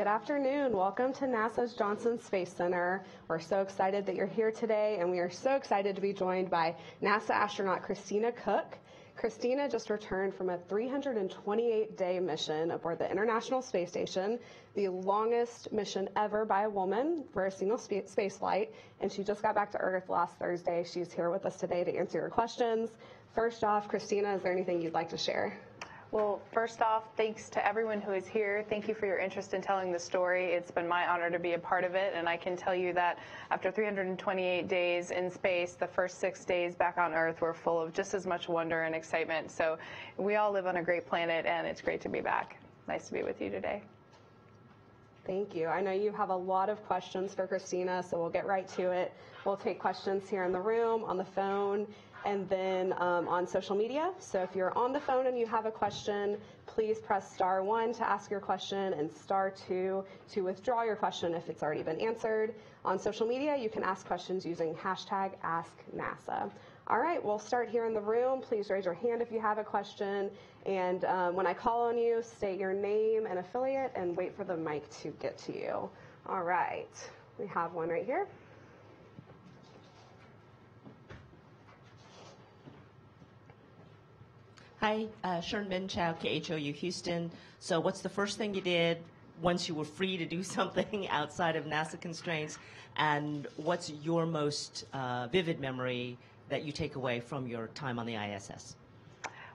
Good afternoon. Welcome to NASA's Johnson Space Center. We're so excited that you're here today, and we are so excited to be joined by NASA astronaut Christina Koch. Christina just returned from a 328 day mission aboard the International Space Station, the longest mission ever by a woman for a single space flight. And she just got back to Earth last Thursday. She's here with us today to answer your questions. First off, Christina, is there anything you'd like to share? Well, first off, thanks to everyone who is here. Thank you for your interest in telling the story. It's been my honor to be a part of it, and I can tell you that after 328 days in space, the first six days back on Earth were full of just as much wonder and excitement. So we all live on a great planet, and it's great to be back. Nice to be with you today. Thank you. I know you have a lot of questions for Christina, so we'll get right to it. We'll take questions here in the room, on the phone, and then um, on social media. So if you're on the phone and you have a question, please press star one to ask your question and star two to withdraw your question if it's already been answered. On social media, you can ask questions using hashtag AskNASA. All right, we'll start here in the room. Please raise your hand if you have a question. And um, when I call on you, state your name and affiliate and wait for the mic to get to you. All right, we have one right here. Hi, uh, Sharon Minchow, KHOU Houston. So, what's the first thing you did once you were free to do something outside of NASA constraints? And what's your most uh, vivid memory that you take away from your time on the ISS?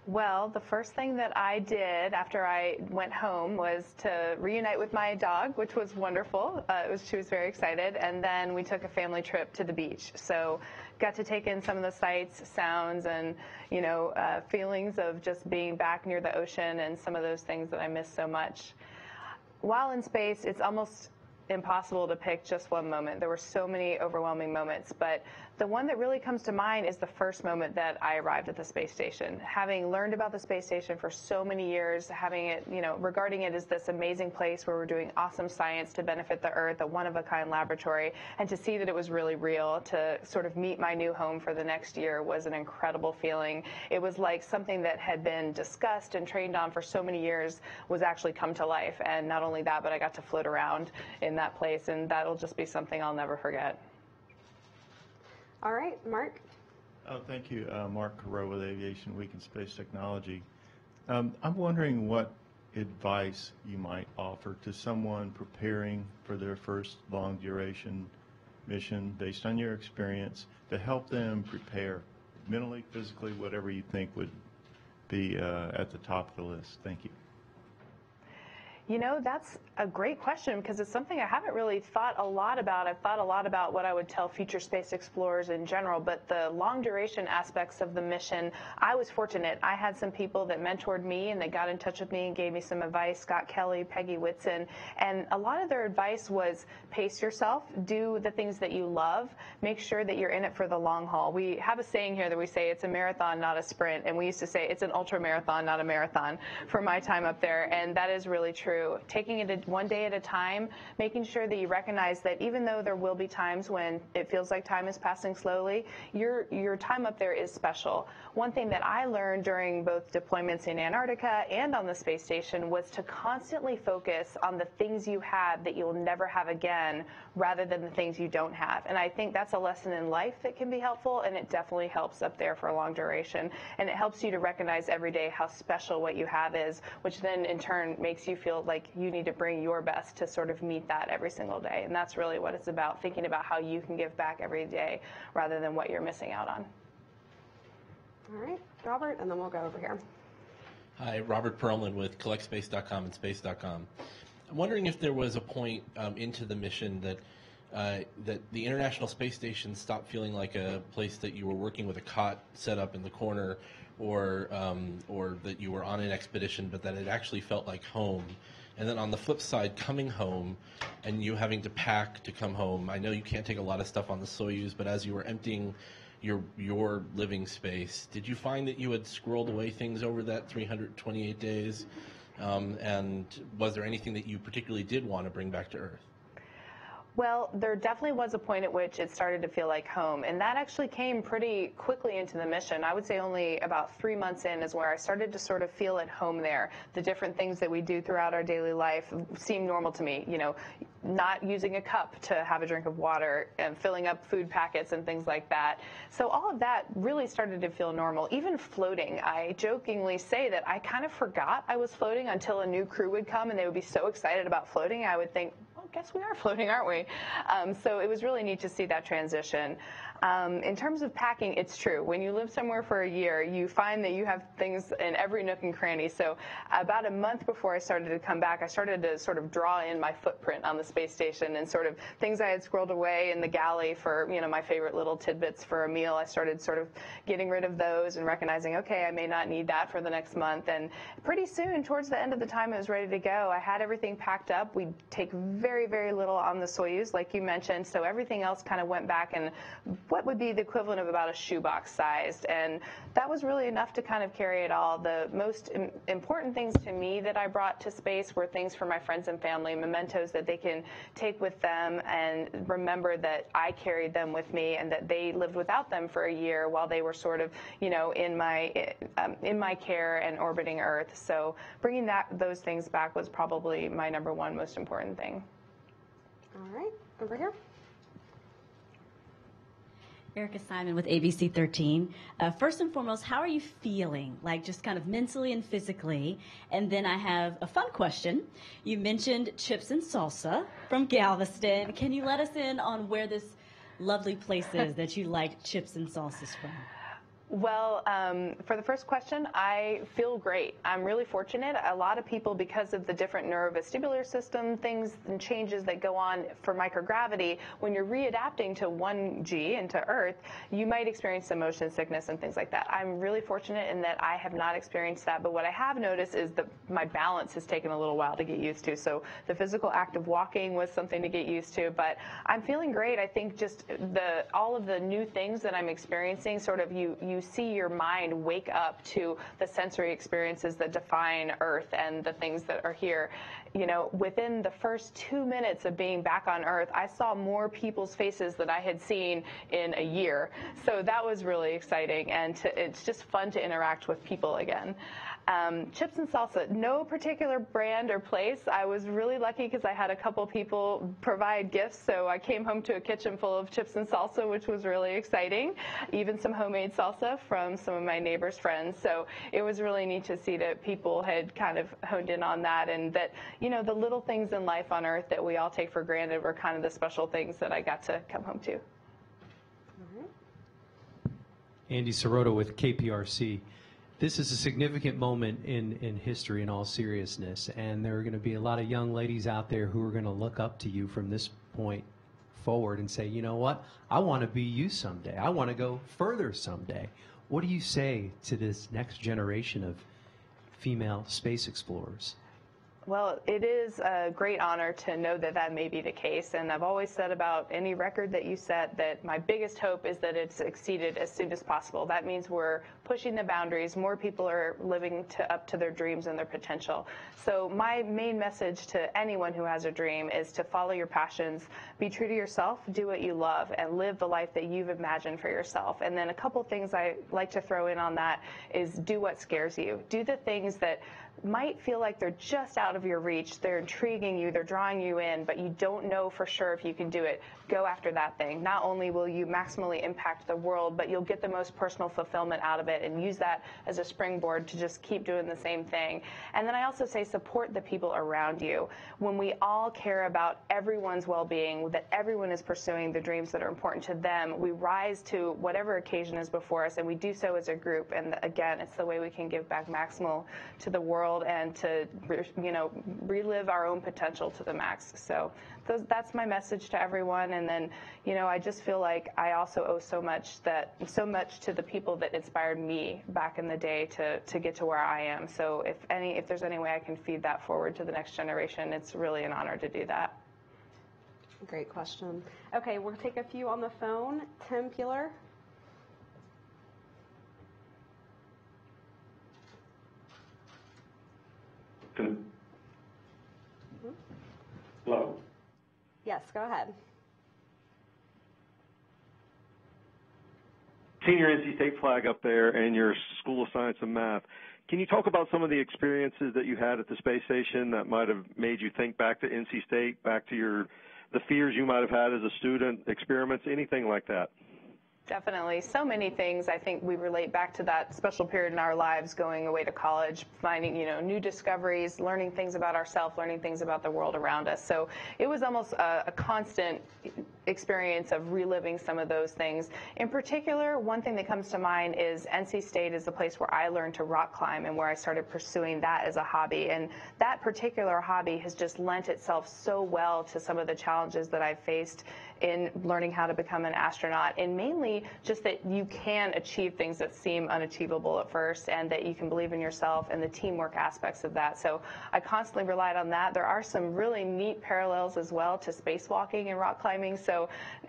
Well, the first thing that I did after I went home was to reunite with my dog, which was wonderful. Uh, was, she was very excited. And then we took a family trip to the beach. So got to take in some of the sights, sounds, and you know uh, feelings of just being back near the ocean and some of those things that I miss so much. While in space, it's almost impossible to pick just one moment. There were so many overwhelming moments, but the one that really comes to mind is the first moment that I arrived at the space station. Having learned about the space station for so many years, having it, you know, regarding it as this amazing place where we're doing awesome science to benefit the Earth, a one of a kind laboratory, and to see that it was really real, to sort of meet my new home for the next year was an incredible feeling. It was like something that had been discussed and trained on for so many years was actually come to life. And not only that, but I got to float around in that place, and that'll just be something I'll never forget. All right, Mark. Oh, thank you. Uh, Mark Carreau with Aviation Week and Space Technology. Um, I'm wondering what advice you might offer to someone preparing for their first long duration mission based on your experience to help them prepare mentally, physically, whatever you think would be uh, at the top of the list. Thank you. You know, that's a great question because it's something I haven't really thought a lot about. I've thought a lot about what I would tell future space explorers in general, but the long duration aspects of the mission, I was fortunate. I had some people that mentored me and they got in touch with me and gave me some advice Scott Kelly, Peggy Whitson. And a lot of their advice was pace yourself, do the things that you love, make sure that you're in it for the long haul. We have a saying here that we say it's a marathon, not a sprint. And we used to say it's an ultra marathon, not a marathon for my time up there. And that is really true through, taking it one day at a time, making sure that you recognize that even though there will be times when it feels like time is passing slowly, your your time up there is special. One thing that I learned during both deployments in Antarctica and on the space station was to constantly focus on the things you have that you'll never have again rather than the things you don't have. And I think that's a lesson in life that can be helpful and it definitely helps up there for a long duration. And it helps you to recognize every day how special what you have is, which then in turn makes you feel like you need to bring your best to sort of meet that every single day. And that's really what it's about, thinking about how you can give back every day rather than what you're missing out on. All right, Robert, and then we'll go over here. Hi, Robert Pearlman with CollectSpace.com and Space.com. I'm wondering if there was a point um, into the mission that uh, that the International Space Station stopped feeling like a place that you were working with a cot set up in the corner, or um, or that you were on an expedition, but that it actually felt like home. And then on the flip side, coming home and you having to pack to come home. I know you can't take a lot of stuff on the Soyuz, but as you were emptying your your living space, did you find that you had scrolled away things over that 328 days? Um, and was there anything that you particularly did want to bring back to Earth? Well, there definitely was a point at which it started to feel like home, and that actually came pretty quickly into the mission. I would say only about three months in is where I started to sort of feel at home there. The different things that we do throughout our daily life seem normal to me. You know, not using a cup to have a drink of water and filling up food packets and things like that. So all of that really started to feel normal. Even floating, I jokingly say that I kind of forgot I was floating until a new crew would come and they would be so excited about floating. I would think, guess we are floating, aren't we? Um, so it was really neat to see that transition. Um, in terms of packing, it's true. When you live somewhere for a year, you find that you have things in every nook and cranny. So about a month before I started to come back, I started to sort of draw in my footprint on the space station and sort of things I had squirreled away in the galley for, you know, my favorite little tidbits for a meal. I started sort of getting rid of those and recognizing, okay, I may not need that for the next month. And pretty soon, towards the end of the time I was ready to go, I had everything packed up. We take very, very little on the Soyuz, like you mentioned. So everything else kind of went back and what would be the equivalent of about a shoebox sized. And that was really enough to kind of carry it all. The most Im- important things to me that I brought to space were things for my friends and family, mementos that they can take with them and remember that I carried them with me and that they lived without them for a year while they were sort of, you know, in my um, in my care and orbiting Earth. So bringing that those things back was probably my number one most important thing. All right, over here. Erica Simon with ABC 13. Uh, first and foremost, how are you feeling? Like just kind of mentally and physically. And then I have a fun question. You mentioned chips and salsa from Galveston. Can you let us in on where this lovely place is that you like chips and salsas from? Well, um, for the first question, I feel great. I'm really fortunate. A lot of people, because of the different neurovestibular system things and changes that go on for microgravity, when you're readapting to 1G and to Earth, you might experience some motion sickness and things like that. I'm really fortunate in that I have not experienced that, but what I have noticed is that my balance has taken a little while to get used to. So the physical act of walking was something to get used to, but I'm feeling great. I think just the all of the new things that I'm experiencing, sort of you you you see your mind wake up to the sensory experiences that define Earth and the things that are here. You know, within the first two minutes of being back on Earth, I saw more people's faces than I had seen in a year. So that was really exciting, and to, it's just fun to interact with people again. Um, chips and salsa, no particular brand or place. I was really lucky because I had a couple people provide gifts, so I came home to a kitchen full of chips and salsa, which was really exciting. Even some homemade salsa from some of my neighbors' friends. So it was really neat to see that people had kind of honed in on that, and that you know the little things in life on Earth that we all take for granted were kind of the special things that I got to come home to. Andy Sirota with KPRC. This is a significant moment in, in history, in all seriousness, and there are going to be a lot of young ladies out there who are going to look up to you from this point forward and say, you know what, I want to be you someday. I want to go further someday. What do you say to this next generation of female space explorers? Well, it is a great honor to know that that may be the case. And I've always said about any record that you set that my biggest hope is that it's exceeded as soon as possible. That means we're pushing the boundaries. More people are living to, up to their dreams and their potential. So my main message to anyone who has a dream is to follow your passions, be true to yourself, do what you love, and live the life that you've imagined for yourself. And then a couple things I like to throw in on that is do what scares you. Do the things that might feel like they're just out of your reach. They're intriguing you, they're drawing you in, but you don't know for sure if you can do it. Go after that thing. Not only will you maximally impact the world, but you'll get the most personal fulfillment out of it and use that as a springboard to just keep doing the same thing. And then I also say support the people around you. When we all care about everyone's well being, that everyone is pursuing the dreams that are important to them, we rise to whatever occasion is before us and we do so as a group. And again, it's the way we can give back maximal to the world world and to you know relive our own potential to the max. So that's my message to everyone. And then you know I just feel like I also owe so much that so much to the people that inspired me back in the day to to get to where I am. So if any if there's any way I can feed that forward to the next generation, it's really an honor to do that. Great question. Okay, we'll take a few on the phone. Tim Peeler. Hello. Yes, go ahead. senior NC State flag up there and your School of Science and Math. Can you talk about some of the experiences that you had at the space station that might have made you think back to NC State, back to your the fears you might have had as a student, experiments, anything like that? Definitely. So many things. I think we relate back to that special period in our lives going away to college, finding, you know, new discoveries, learning things about ourselves, learning things about the world around us. So it was almost a, a, constant experience of reliving some of those things. In particular, one thing that comes to mind is NC State is the place where I learned to rock climb and where I started pursuing that as a hobby. And that particular hobby has just lent itself so well to some of the challenges that I've faced in learning how to become an astronaut and mainly just that you can achieve things that seem unachievable at first and that you can believe in yourself and the teamwork aspects of that. So I constantly relied on that. There are some really neat parallels as well to spacewalking and rock climbing. So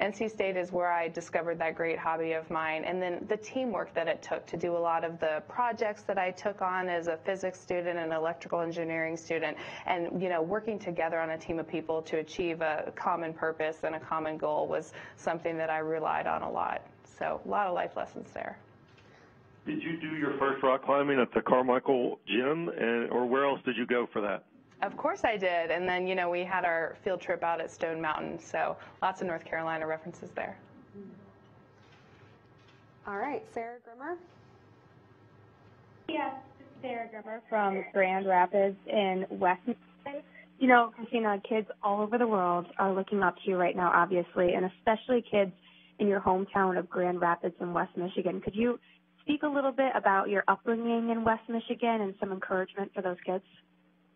NC State is where I discovered that great hobby of mine. And then the teamwork that it took to do a lot of the projects that I took on as a physics student and electrical engineering student and, you know, working together on a team of people to achieve a common purpose and a common goal was something that I relied on a lot. So a lot of life lessons there. Did you do your first rock climbing at the Carmichael Gym, and or where else did you go for that? Of course I did, and then you know we had our field trip out at Stone Mountain, so lots of North Carolina references there. Mm-hmm. All right, Sarah Grimmer. Yes, Sarah Grimmer from Grand Rapids in West Michigan. You know, Christina, kids all over the world are looking up to you right now, obviously, and especially kids in your hometown of Grand Rapids in West Michigan. Could you speak a little bit about your upbringing in West Michigan and some encouragement for those kids?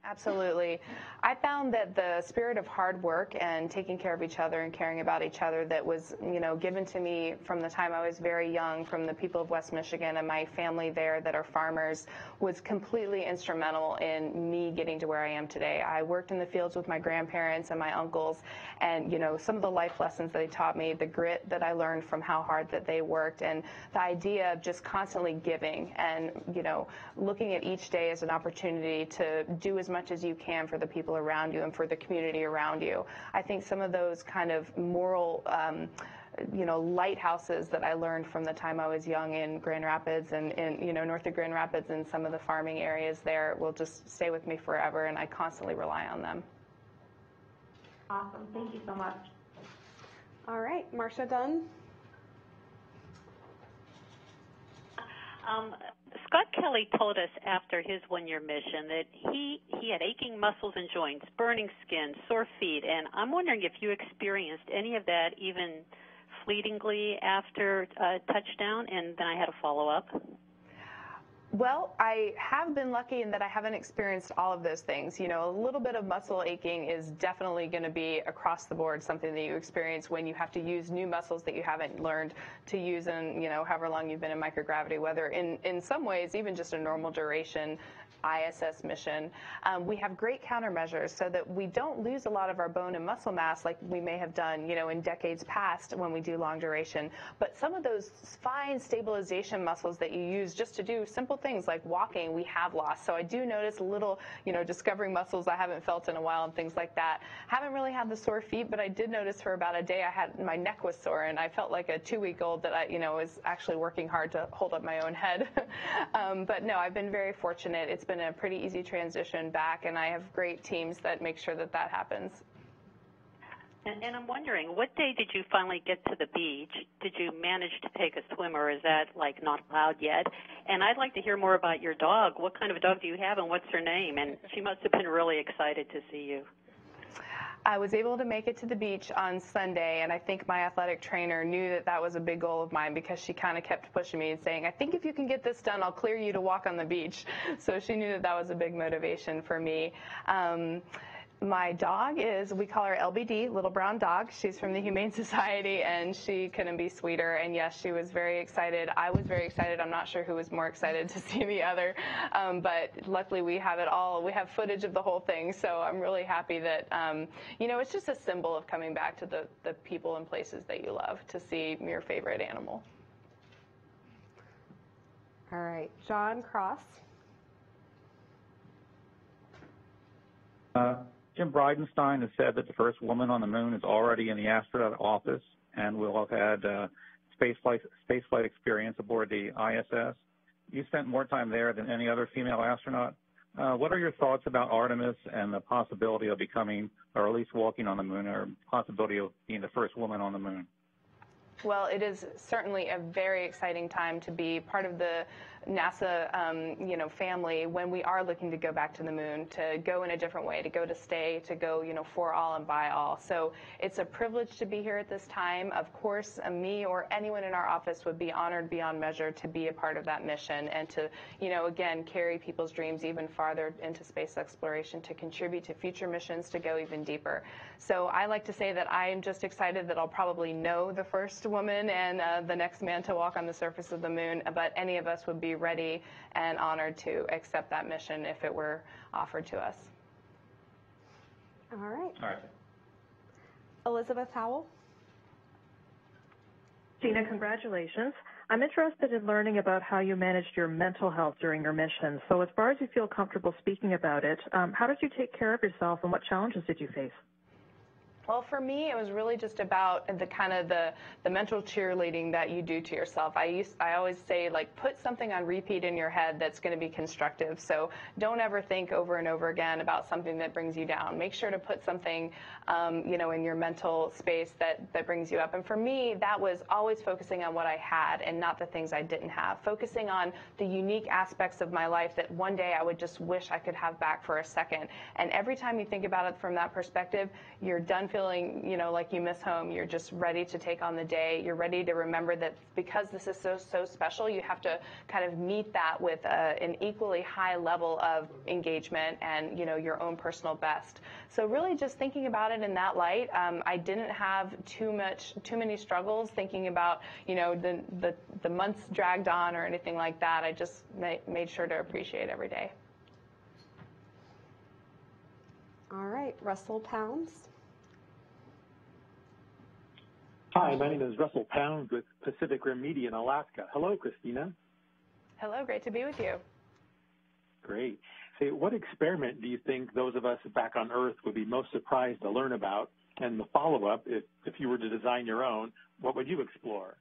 Absolutely. I found that the spirit of hard work and taking care of each other and caring about each other that was, you know, given to me from the time I was very young from the people of West Michigan and my family there that are farmers was completely instrumental in me getting to where I am today. I worked in the fields with my grandparents and my uncles and, you know, some of the life lessons they taught me, the grit that I learned from how hard that they worked and the idea of just constantly giving and, you know, looking at each day as an opportunity to do as much as you can for the people around you and for the community around you. I think some of those kind of moral, um, you know, lighthouses that I learned from the time I was young in Grand Rapids and in, you know, north of Grand Rapids and some of the farming areas there will just stay with me forever, and I constantly rely on them. Awesome. Thank you so much. All right, Marcia Dunn. Um, Scott Kelly told us after his one-year mission that he he had aching muscles and joints, burning skin, sore feet, and I'm wondering if you experienced any of that even fleetingly after uh, touchdown. And then I had a follow-up. Well, I have been lucky in that I haven't experienced all of those things. You know, a little bit of muscle aching is definitely going to be across the board something that you experience when you have to use new muscles that you haven't learned to use in, you know, however long you've been in microgravity, whether in, in some ways, even just a normal duration ISS mission. Um, we have great countermeasures so that we don't lose a lot of our bone and muscle mass like we may have done, you know, in decades past when we do long duration. But some of those fine stabilization muscles that you use just to do simple things like walking, we have lost. So I do notice little, you know, discovering muscles I haven't felt in a while and things like that. Haven't really had the sore feet, but I did notice for about a day I had my neck was sore and I felt like a two-week-old that I, you know, was actually working hard to hold up my own head. um, but no, I've been very fortunate. It's been a pretty easy transition back, and I have great teams that make sure that that happens. And, and I'm wondering, what day did you finally get to the beach? Did you manage to take a swim, or is that like not allowed yet? And I'd like to hear more about your dog. What kind of a dog do you have, and what's her name? And she must have been really excited to see you. I was able to make it to the beach on Sunday, and I think my athletic trainer knew that that was a big goal of mine because she kind of kept pushing me and saying, I think if you can get this done, I'll clear you to walk on the beach. So she knew that that was a big motivation for me. Um, my dog is, we call her LBD, Little Brown Dog. She's from the Humane Society and she couldn't be sweeter. And yes, she was very excited. I was very excited. I'm not sure who was more excited to see the other. Um, but luckily we have it all. We have footage of the whole thing. So I'm really happy that, um, you know, it's just a symbol of coming back to the, the people and places that you love to see your favorite animal. All right, John Cross. Uh, Jim Bridenstine has said that the first woman on the moon is already in the astronaut office and will have had uh, spaceflight spaceflight experience aboard the ISS. You spent more time there than any other female astronaut. Uh, what are your thoughts about Artemis and the possibility of becoming, or at least walking on the moon, or possibility of being the first woman on the moon? Well, it is certainly a very exciting time to be part of the NASA, um, you know, family when we are looking to go back to the moon, to go in a different way, to go to stay, to go, you know, for all and by all. So it's a privilege to be here at this time. Of course, uh, me or anyone in our office would be honored beyond measure to be a part of that mission and to, you know, again, carry people's dreams even farther into space exploration, to contribute to future missions, to go even deeper. So I like to say that I am just excited that I'll probably know the first woman and uh, the next man to walk on the surface of the moon, but any of us would be ready and honored to accept that mission if it were offered to us. All right. All right. Elizabeth Howell. Gina, congratulations. I'm interested in learning about how you managed your mental health during your mission. So, as far as you feel comfortable speaking about it, um, how did you take care of yourself and what challenges did you face? Well, for me, it was really just about the kind of the, the mental cheerleading that you do to yourself. I used, I always say, like, put something on repeat in your head that's going to be constructive. So don't ever think over and over again about something that brings you down. Make sure to put something, um, you know, in your mental space that, that brings you up. And for me, that was always focusing on what I had and not the things I didn't have. Focusing on the unique aspects of my life that one day I would just wish I could have back for a second. And every time you think about it from that perspective, you're done feeling feeling, you know, like you miss home. You're just ready to take on the day. You're ready to remember that because this is so, so special, you have to kind of meet that with a, an equally high level of engagement and, you know, your own personal best. So really just thinking about it in that light, um, I didn't have too much, too many struggles thinking about, you know, the, the, the months dragged on or anything like that. I just ma- made sure to appreciate every day. All right, Russell Pounds. Hi, my name is Russell Pounds with Pacific Rim Media in Alaska. Hello, Christina. Hello, great to be with you. Great. So what experiment do you think those of us back on Earth would be most surprised to learn about? And the follow-up, if, if you were to design your own, what would you explore?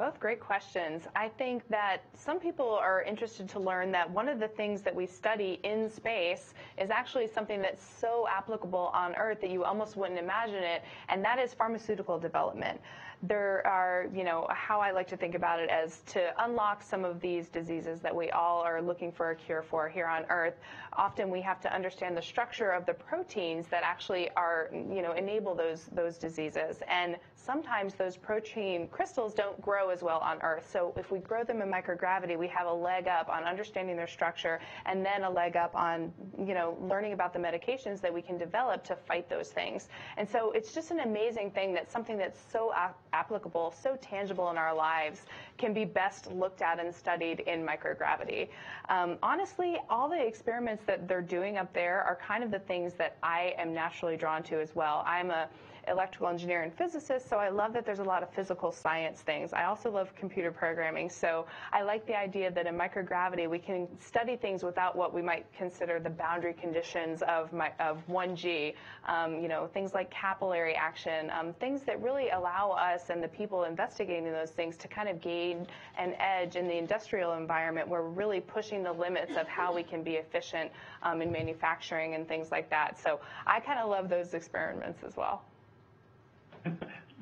Both great questions. I think that some people are interested to learn that one of the things that we study in space is actually something that's so applicable on Earth that you almost wouldn't imagine it, and that is pharmaceutical development there are, you know, how I like to think about it as to unlock some of these diseases that we all are looking for a cure for here on Earth. Often we have to understand the structure of the proteins that actually are, you know, enable those those diseases. And sometimes those protein crystals don't grow as well on Earth. So if we grow them in microgravity, we have a leg up on understanding their structure and then a leg up on, you know, learning about the medications that we can develop to fight those things. And so it's just an amazing thing that something that's so applicable, so tangible in our lives, can be best looked at and studied in microgravity. Um, honestly, all the experiments that they're doing up there are kind of the things that I am naturally drawn to as well. I'm a electrical engineer and physicist, so I love that there's a lot of physical science things. I also love computer programming, so I like the idea that in microgravity we can study things without what we might consider the boundary conditions of, my, of 1G. Um, you know, things like capillary action, um, things that really allow us and the people investigating those things to kind of gain an edge in the industrial environment where we're really pushing the limits of how we can be efficient um, in manufacturing and things like that. So I kind of love those experiments as well.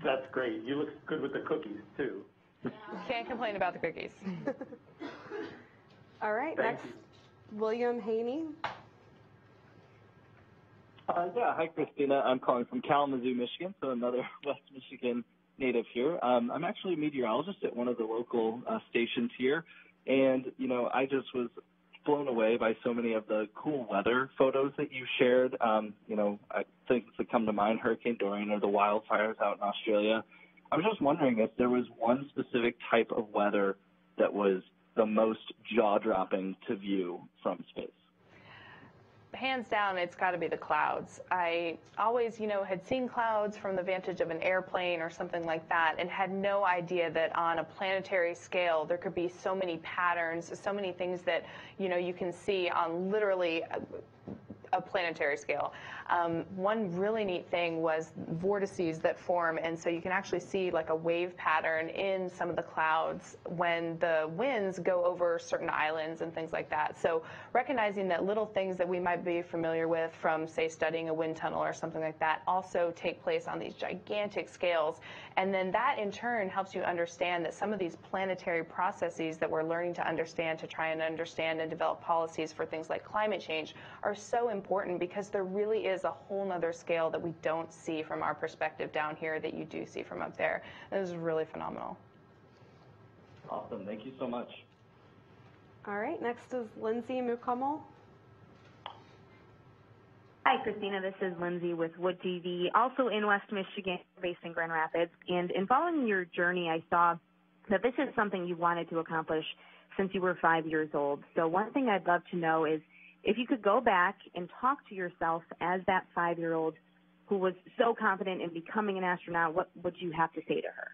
That's great. You look good with the cookies, too. Can't complain about the cookies. All right, Thank next, William Haney. Uh, yeah, hi, Christina. I'm calling from Kalamazoo, Michigan, so another West Michigan native here. Um, I'm actually a meteorologist at one of the local uh, stations here, and you know, I just was blown away by so many of the cool weather photos that you shared. Um, you know, I think that come to mind Hurricane Dorian or the wildfires out in Australia. I was just wondering if there was one specific type of weather that was the most jaw dropping to view from space hands down, it's got to be the clouds. I always, you know, had seen clouds from the vantage of an airplane or something like that and had no idea that on a planetary scale there could be so many patterns, so many things that, you know, you can see on literally a planetary scale. Um, one really neat thing was vortices that form, and so you can actually see like a wave pattern in some of the clouds when the winds go over certain islands and things like that. So recognizing that little things that we might be familiar with from, say, studying a wind tunnel or something like that also take place on these gigantic scales. And then that in turn helps you understand that some of these planetary processes that we're learning to understand to try and understand and develop policies for things like climate change are so important because there really is a whole nother scale that we don't see from our perspective down here that you do see from up there. And this is really phenomenal. Awesome. Thank you so much. All right, next is Lindsay Mukamal. Hi, Christina. This is Lindsay with Wood TV, also in West Michigan, based in Grand Rapids. And in following your journey, I saw that this is something you wanted to accomplish since you were five years old. So one thing I'd love to know is if you could go back and talk to yourself as that five-year-old who was so confident in becoming an astronaut, what would you have to say to her?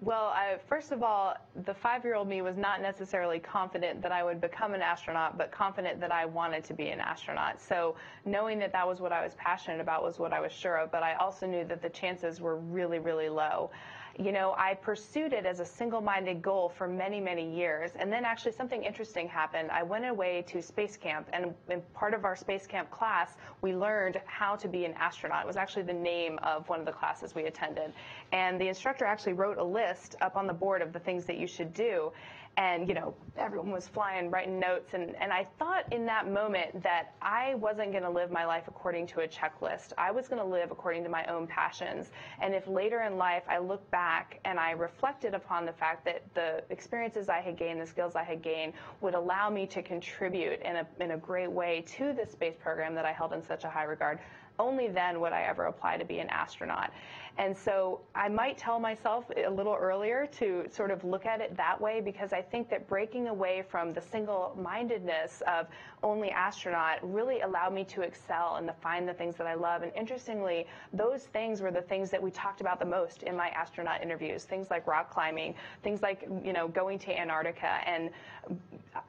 Well, I, first of all, the five year old me was not necessarily confident that I would become an astronaut, but confident that I wanted to be an astronaut. So knowing that that was what I was passionate about was what I was sure of, but I also knew that the chances were really, really low you know, I pursued it as a single minded goal for many, many years. And then actually something interesting happened. I went away to space camp, and in part of our space camp class, we learned how to be an astronaut. It was actually the name of one of the classes we attended. And the instructor actually wrote a list up on the board of the things that you should do and you know everyone was flying writing notes and, and i thought in that moment that i wasn't going to live my life according to a checklist. I was going to live according to my own passions. And if later in life i look back and i reflected upon the fact that the experiences i had gained the skills i had gained would allow me to contribute in a, in a great way to the space program that i held in such a high regard only then would i ever apply to be an astronaut and so I might tell myself a little earlier to sort of look at it that way because I think that breaking away from the single mindedness of only astronaut really allowed me to excel and to find the things that I love. And interestingly, those things were the things that we talked about the most in my astronaut interviews things like rock climbing, things like, you know, going to Antarctica. And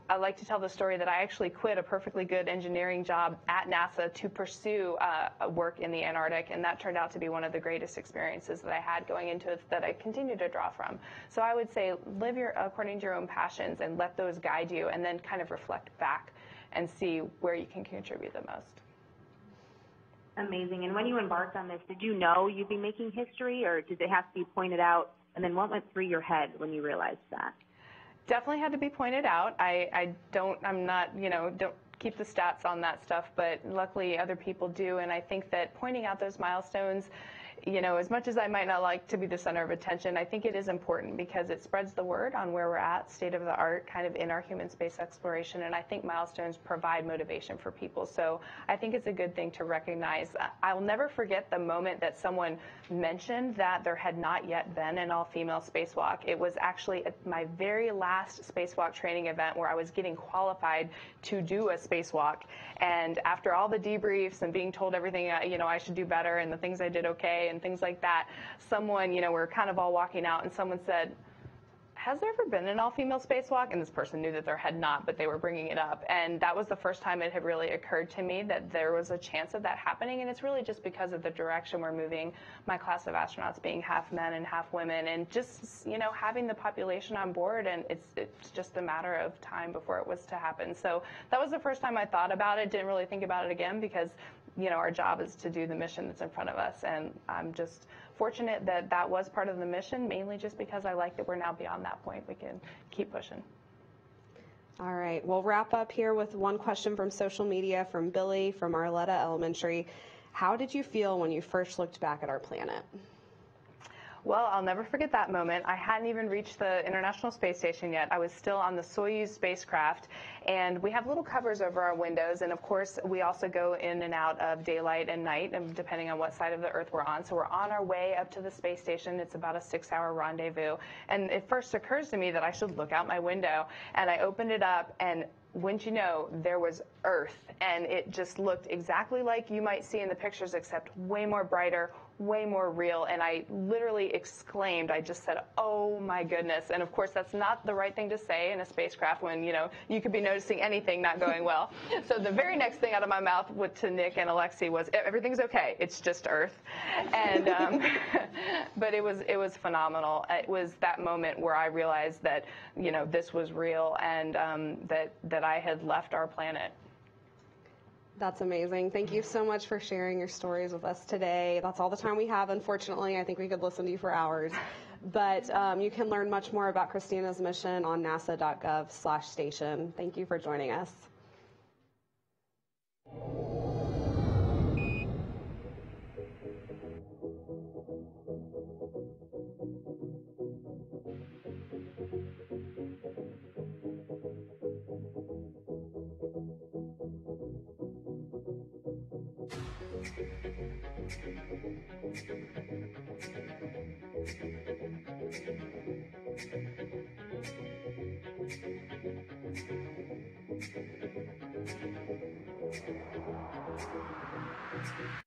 I like to tell the story that I actually quit a perfectly good engineering job at NASA to pursue uh, work in the Antarctic. And that turned out to be one of the greatest experiences that I had going into it that I continue to draw from. So I would say live your according to your own passions and let those guide you, and then kind of reflect back and see where you can contribute the most. Amazing. And when you embarked on this, did you know you'd be making history, or did it have to be pointed out? And then what went through your head when you realized that? Definitely had to be pointed out. I, I don't, I'm not, you know, don't keep the stats on that stuff, but luckily other people do. And I think that pointing out those milestones you know, as much as I might not like to be the center of attention, I think it is important because it spreads the word on where we're at, state of the art, kind of in our human space exploration. And I think milestones provide motivation for people. So I think it's a good thing to recognize. I'll never forget the moment that someone mentioned that there had not yet been an all female spacewalk. It was actually my very last spacewalk training event where I was getting qualified to do a spacewalk. And after all the debriefs and being told everything, uh, you know, I should do better and the things I did okay and things like that, someone, you know, we're kind of all walking out and someone said, has there ever been an all-female spacewalk? And this person knew that there had not, but they were bringing it up. And that was the first time it had really occurred to me that there was a chance of that happening. And it's really just because of the direction we're moving. My class of astronauts being half men and half women, and just you know having the population on board. And it's it's just a matter of time before it was to happen. So that was the first time I thought about it. Didn't really think about it again because you know our job is to do the mission that's in front of us. And I'm just fortunate that that was part of the mission, mainly just because I like that we're now beyond that point. We can keep pushing. All right, we'll wrap up here with one question from social media from Billy from Arletta Elementary. How did you feel when you first looked back at our planet? Well, I'll never forget that moment. I hadn't even reached the International Space Station yet. I was still on the Soyuz spacecraft, and we have little covers over our windows. And of course, we also go in and out of daylight and night, depending on what side of the Earth we're on. So we're on our way up to the space station. It's about a six hour rendezvous. And it first occurs to me that I should look out my window. And I opened it up, and wouldn't you know, there was Earth, and it just looked exactly like you might see in the pictures, except way more brighter, way more real. And I literally exclaimed, I just said, oh my goodness. And of course, that's not the right thing to say in a spacecraft when, you know, you could be noticing anything not going well. so the very next thing out of my mouth with, to Nick and Alexi was, everything's okay. It's just Earth. And, um, but it was, it was phenomenal. It was that moment where I realized that, you know, this was real and um, that, that I had left our planet. That's amazing. Thank you so much for sharing your stories with us today. That's all the time we have, unfortunately. I think we could listen to you for hours. But um, you can learn much more about Christina's mission on nasa.gov slash station. Thank you for joining us. どうしてもありがとうございました。